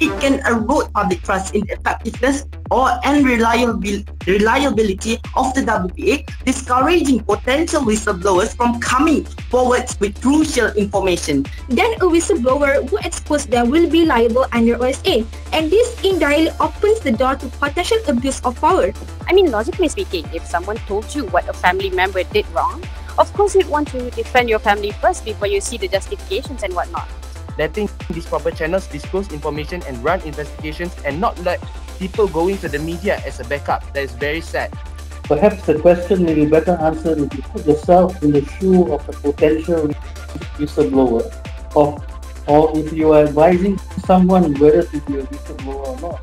It can erode public trust in the effectiveness or reliability of the WPA, discouraging potential whistleblowers from coming forward with crucial information. Then a whistleblower who exposes them will be liable under OSA, and this indirectly opens the door to potential abuse of power. I mean, logically speaking, if someone told you what a family member did wrong, of course you'd want to defend your family first before you see the justifications and whatnot. Letting these proper channels disclose information and run investigations and not let people going to the media as a backup. That is very sad. Perhaps the question may be better answered if you put yourself in the shoe of a potential whistleblower or, or if you are advising someone whether to be a whistleblower or not.